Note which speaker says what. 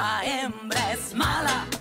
Speaker 1: za en brez mala.